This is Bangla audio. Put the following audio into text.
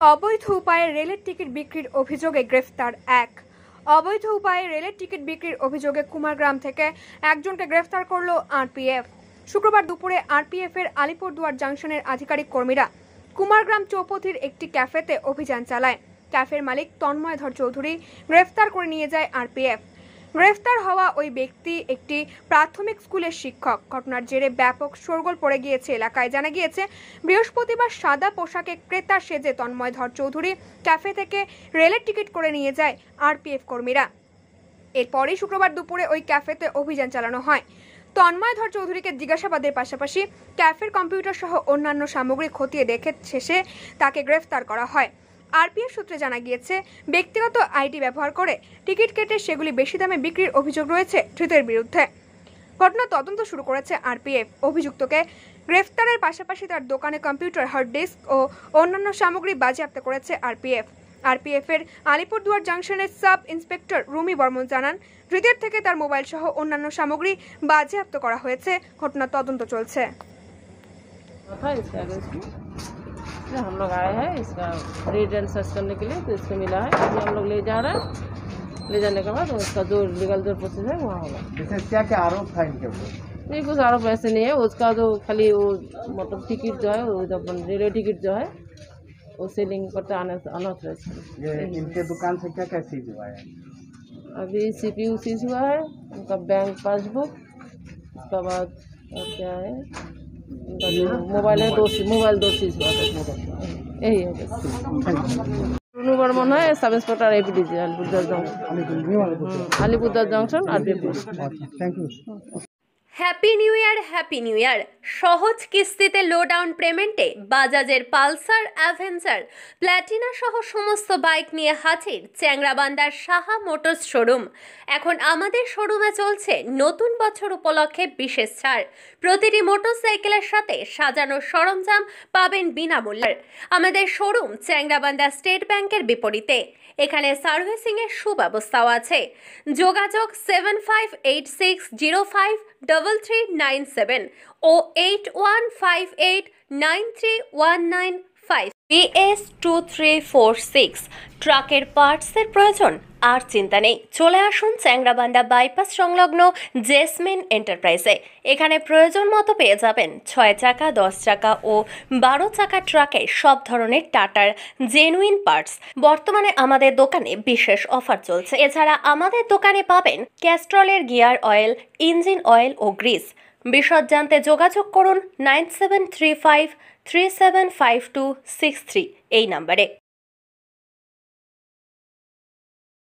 অবৈধ উপায়ে রেলের টিকিট বিক্রির অভিযোগে গ্রেফতার এক। অবৈধ উপায়ে রেলের টিকিট বিক্রির অভিযোগে কুমারগ্রাম থেকে একজনকে গ্রেফতার করল আরপিএফ। শুক্রবার দুপুরে আরপিএফ এর আলিপুরদুয়ার জাংশনের আধিকারিক কর্মীরা কুমারগ্রাম চৌপথির একটি ক্যাফেতে অভিযান চালায়। ক্যাফের মালিক তন্ময় ধর চৌধুরী গ্রেফতার করে নিয়ে যায় আরপিএফ। গ্রেফতার হওয়া ওই ব্যক্তি একটি প্রাথমিক স্কুলের শিক্ষক। ঘটনার জেরে ব্যাপক শোরগোল পড়ে গিয়েছে এলাকায়। জানা গিয়েছে, বৃহস্পতিবার সাদা পোশাকে ক্রেতা সেজে তন্ময় ধর চৌধুরী ক্যাফে থেকে রেলের টিকিট করে নিয়ে যায় আরপিএফ কর্মীরা। এরপরই শুক্রবার দুপুরে ওই ক্যাফেতে অভিযান চালানো হয়। তন্ময় ধর চৌধুরীকে জিজ্ঞাসাবাদের পাশাপাশি ক্যাফের কম্পিউটার সহ অন্যান্য সামগ্রী খতিয়ে দেখে শেষে তাকে গ্রেফতার করা হয়। আরপিএফ সূত্রে জানা গিয়েছে, ব্যক্তিগত আইডি ব্যবহার করে টিকিট কেটে সেগুলি বেশি দামে বিক্রির অভিযোগ রয়েছে ধৃতের বিরুদ্ধে। ঘটনা তদন্ত শুরু করেছে আরপিএফ। অভিযুক্তকে গ্রেফতারের পাশাপাশি তার দোকানে কম্পিউটার হার্ড ডিস্ক ও অন্যান্য সামগ্রী বাজেয়াপ্ত করেছে আরপিএফ। আরপিএফ এর আলিপুরদুয়ার জাংশনের সাব ইন্সপেক্টর রুমি বর্মন জানান, ধৃতের থেকে তার মোবাইল সহ অন্যান্য সামগ্রী বাজেয়াপ্ত করা হয়েছে। ঘটনার তদন্ত চলছে। इसलिए हम लोग आए हैं इसका रीड एंड सर्च करने के लिए तो इसको मिला है। अभी हम लोग ले जा रहे हैं। ले जाने के बाद उसका जो लीगल जो प्रोसेस है वहाँ होगा। क्या क्या आरोप था इनके ऊपर? नहीं कुछ आरोप ऐसे नहीं है। उसका जो खाली वो मतलब टिकट जो है वो जो अपन रेलवे टिकट जो है वो सेलिंग करते आने अनऑथराइज इनके दुकान से क्या क्या चीज़ हुआ है? अभी सी पी यू सीज हुआ है उनका बैंक पासबुक उसके बाद और क्या है? মোবাইলের দোষী মোবাইল দোষী এই রুনু বর্মন হয় sub inspector APDG Alipurduar junction Alipurduar junction আর happy new year happy new year সহজ কিস্তিতে লো ডাউন পেমেন্টে বাজাজের পালসার অ্যাভেঞ্জার প্ল্যাটিনা সহ সমস্ত বাইক নিয়ে হাজির চ্যাংরাবান্দার সাহা মোটরস শোরুম। এখন আমাদের শোরুমে চলছে নতুন বছর উপলক্ষে বিশেষ ছাড়। প্রতিটি মোটরসাইকেলের সাথে সাজানো সরঞ্জাম পাবেন বিনামূল্যে। আমাদের শোরুম চ্যাংরাবান্দা স্টেট ব্যাংকের বিপরীতে। এখানে সার্ভিসিংয়ের সুব্যবস্থাও আছে। যোগাযোগ seven five eight six zero five double three nine seven o eight one five eight nine three one nine five BS two three four six ট্রাকের পার্টসের প্রয়োজন, আর চিন্তা নেই। চলে আসুন চ্যাংরাবান্ধা বাইপাস সংলগ্ন জেসমিন এন্টারপ্রাইজে এখানে প্রয়োজন মতো পেয়ে যাবেন ছয় চাকা, দশ চাকা ও বারো চাকা ট্রাকে সব ধরনের টাটার জেনুইন পার্টস বর্তমানে আমাদের দোকানে বিশেষ অফার চলছে। এছাড়া আমাদের দোকানে পাবেন ক্যাস্ট্রলের গিয়ার অয়েল ইঞ্জিন অয়েল ও গ্রিস বিশদ জানতে যোগাযোগ করুন nine seven three five three seven five two three এই নাম্বারে।